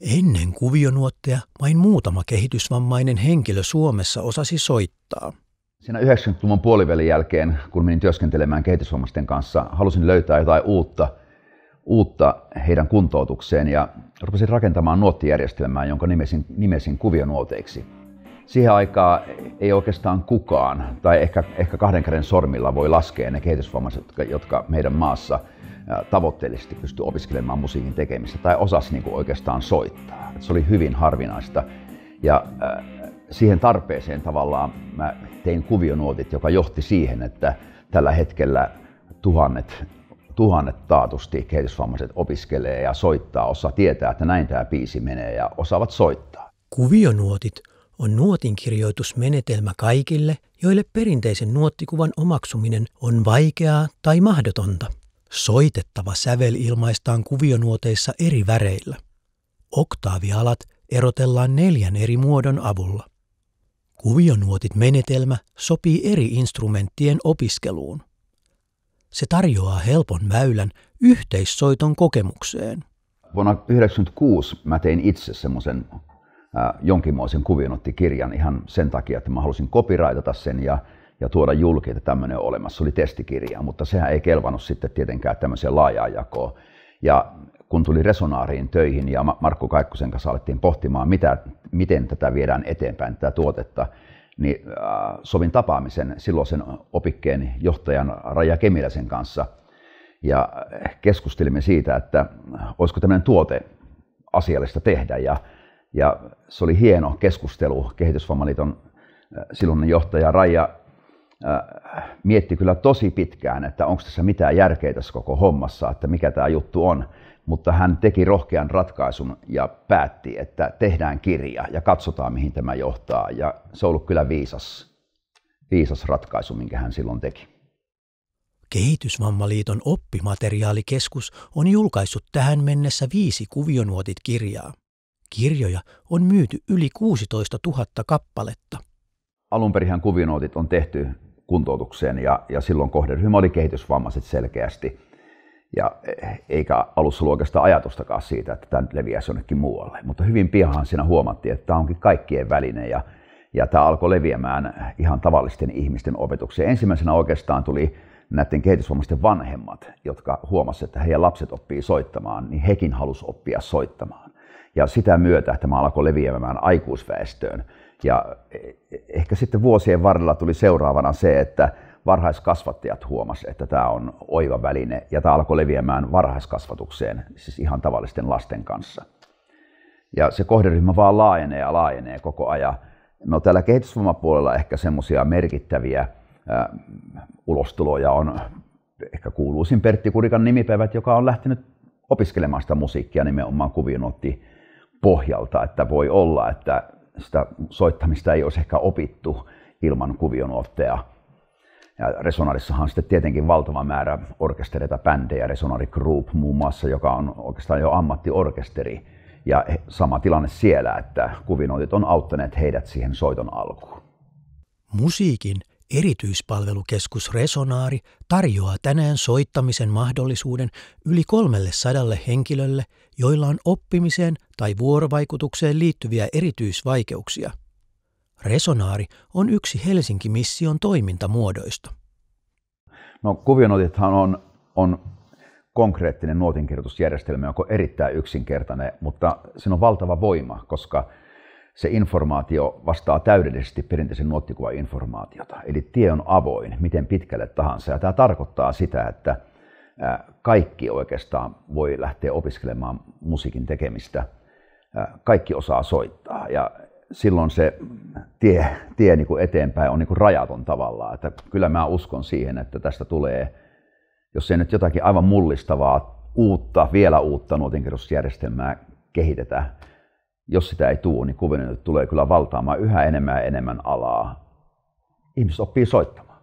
Ennen kuvionuotteja vain muutama kehitysvammainen henkilö Suomessa osasi soittaa. Siinä 90-luvun puolivälin jälkeen, kun menin työskentelemään kehitysvammaisten kanssa, halusin löytää jotain uutta, uutta heidän kuntoutukseen ja rupesin rakentamaan nuottijärjestelmää, jonka nimesin, nimesin kuvionuoteiksi. Siihen aikaan ei oikeastaan kukaan, tai ehkä, ehkä kahden käden sormilla voi laskea ne kehitysvammaiset, jotka, jotka meidän maassa – tavoitteellisesti pystyi opiskelemaan musiikin tekemistä tai osasi niin kuin oikeastaan soittaa. Se oli hyvin harvinaista. Ja siihen tarpeeseen tavallaan mä tein kuvionuotit, joka johti siihen, että tällä hetkellä tuhannet, tuhannet taatusti kehitysvammaiset opiskelee ja soittaa, osaa tietää, että näin tämä biisi menee ja osaavat soittaa. Kuvionuotit on nuotinkirjoitusmenetelmä kaikille, joille perinteisen nuottikuvan omaksuminen on vaikeaa tai mahdotonta. Soitettava sävel ilmaistaan kuvionuoteissa eri väreillä. Oktaavialat erotellaan neljän eri muodon avulla. Kuvionuotit menetelmä sopii eri instrumenttien opiskeluun. Se tarjoaa helpon väylän yhteissoiton kokemukseen. Vuonna 1996 mä tein itse semmoisen jonkinmoisen kuvionottikirjan ihan sen takia, että mä halusin kopiraitata sen ja ja tuoda julki, että tämmöinen olemassa. Se oli testikirja, mutta sehän ei kelvannut sitten tietenkään tämmöiseen laajaan jakoon. Ja kun tuli Resonaariin töihin ja Markku Kaikkosen kanssa alettiin pohtimaan, mitä, miten tätä viedään eteenpäin, tätä tuotetta, niin äh, sovin tapaamisen silloisen opikkeen johtajan Raja Kemiläisen kanssa ja keskustelimme siitä, että olisiko tämmöinen tuote asiallista tehdä ja, ja se oli hieno keskustelu. Kehitysvammaliiton äh, silloinen johtaja Raija Äh, mietti kyllä tosi pitkään, että onko tässä mitään järkeä tässä koko hommassa, että mikä tämä juttu on. Mutta hän teki rohkean ratkaisun ja päätti, että tehdään kirja ja katsotaan mihin tämä johtaa. Ja se on ollut kyllä viisas, viisas ratkaisu, minkä hän silloin teki. Kehitysvammaliiton oppimateriaalikeskus on julkaissut tähän mennessä viisi kuvionuotit kirjaa. Kirjoja on myyty yli 16 000 kappaletta. Alun perin kuvionuotit on tehty kuntoutukseen ja, ja silloin kohderyhmä oli kehitysvammaiset selkeästi. Ja eikä alussa ollut oikeastaan ajatustakaan siitä, että tämä leviäisi jonnekin muualle. Mutta hyvin pian siinä huomattiin, että tämä onkin kaikkien väline ja, ja tämä alkoi leviämään ihan tavallisten ihmisten opetukseen. Ensimmäisenä oikeastaan tuli näiden kehitysvammaisten vanhemmat, jotka huomasivat, että heidän lapset oppii soittamaan, niin hekin halusivat oppia soittamaan. Ja sitä myötä tämä alkoi leviämään aikuisväestöön. Ja ehkä sitten vuosien varrella tuli seuraavana se, että varhaiskasvattajat huomasivat, että tämä on oiva väline ja tämä alkoi leviämään varhaiskasvatukseen, siis ihan tavallisten lasten kanssa. Ja se kohderyhmä vaan laajenee ja laajenee koko ajan. No täällä kehitysvammapuolella ehkä semmoisia merkittäviä äh, ulostuloja on, ehkä kuuluisin Pertti Kurikan nimipäivät, joka on lähtenyt opiskelemaan sitä musiikkia nimenomaan kuvionotti pohjalta, että voi olla, että sitä soittamista ei olisi ehkä opittu ilman kuvionuotteja. Ja Resonarissahan on sitten tietenkin valtava määrä orkestereita, bändejä, Resonari Group muun muassa, joka on oikeastaan jo ammattiorkesteri. Ja sama tilanne siellä, että kuvinoitit on auttaneet heidät siihen soiton alkuun. Musiikin Erityispalvelukeskus Resonaari tarjoaa tänään soittamisen mahdollisuuden yli 300 henkilölle, joilla on oppimiseen tai vuorovaikutukseen liittyviä erityisvaikeuksia. Resonaari on yksi Helsinki-mission toimintamuodoista. No, kuvionotithan on, on konkreettinen nuotinkirjoitusjärjestelmä, joka on erittäin yksinkertainen, mutta siinä on valtava voima, koska se informaatio vastaa täydellisesti perinteisen nuottikuvan informaatiota. Eli tie on avoin, miten pitkälle tahansa. Ja tämä tarkoittaa sitä, että kaikki oikeastaan voi lähteä opiskelemaan musiikin tekemistä. Kaikki osaa soittaa ja silloin se tie, tie niin kuin eteenpäin on niin kuin rajaton tavallaan. Että kyllä mä uskon siihen, että tästä tulee, jos ei nyt jotakin aivan mullistavaa, uutta, vielä uutta nuotinkirjoitusjärjestelmää kehitetä, jos sitä ei tule, niin kuvinen tulee kyllä valtaamaan yhä enemmän ja enemmän alaa. Ihmiset oppii soittamaan.